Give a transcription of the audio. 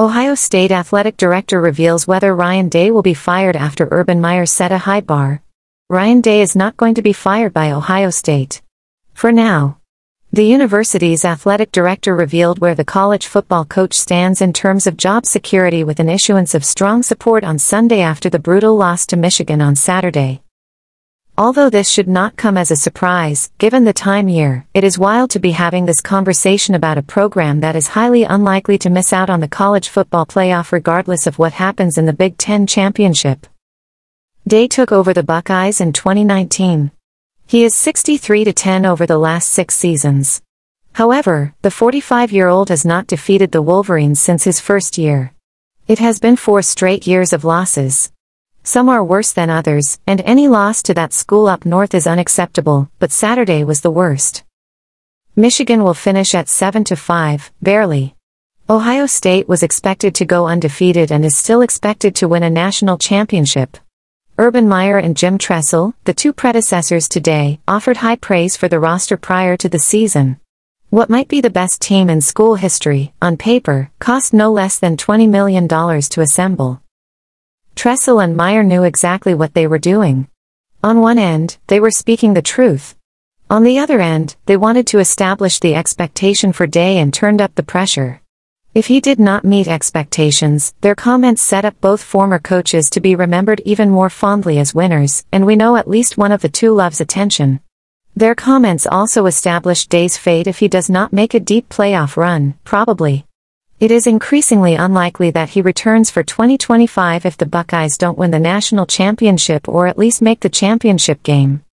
Ohio State Athletic Director reveals whether Ryan Day will be fired after Urban Meyer set a high bar. Ryan Day is not going to be fired by Ohio State. For now. The university's athletic director revealed where the college football coach stands in terms of job security with an issuance of strong support on Sunday after the brutal loss to Michigan on Saturday. Although this should not come as a surprise, given the time year, it is wild to be having this conversation about a program that is highly unlikely to miss out on the college football playoff regardless of what happens in the Big Ten championship. Day took over the Buckeyes in 2019. He is 63-10 over the last six seasons. However, the 45-year-old has not defeated the Wolverines since his first year. It has been four straight years of losses. Some are worse than others, and any loss to that school up north is unacceptable, but Saturday was the worst. Michigan will finish at 7 to 5, barely. Ohio State was expected to go undefeated and is still expected to win a national championship. Urban Meyer and Jim Tressel, the two predecessors today, offered high praise for the roster prior to the season. What might be the best team in school history, on paper, cost no less than $20 million to assemble. Tressel and Meyer knew exactly what they were doing. On one end, they were speaking the truth. On the other end, they wanted to establish the expectation for Day and turned up the pressure. If he did not meet expectations, their comments set up both former coaches to be remembered even more fondly as winners, and we know at least one of the two loves attention. Their comments also established Day's fate if he does not make a deep playoff run, probably. It is increasingly unlikely that he returns for 2025 if the Buckeyes don't win the national championship or at least make the championship game.